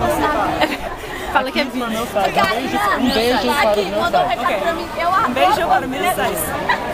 Fala que é Para meu. Um beijo, um beijo para o meu site. Um beijo para o meu site.